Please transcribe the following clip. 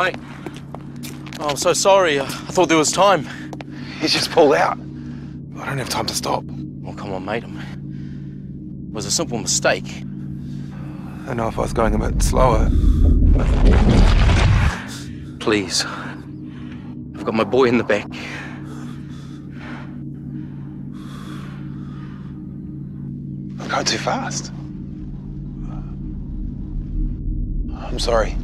Mate. Oh, I'm so sorry. I thought there was time. He's just pulled out. I don't have time to stop. Oh, come on, mate. It was a simple mistake. I know if I was going a bit slower. Please. I've got my boy in the back. I'm going too fast. I'm sorry.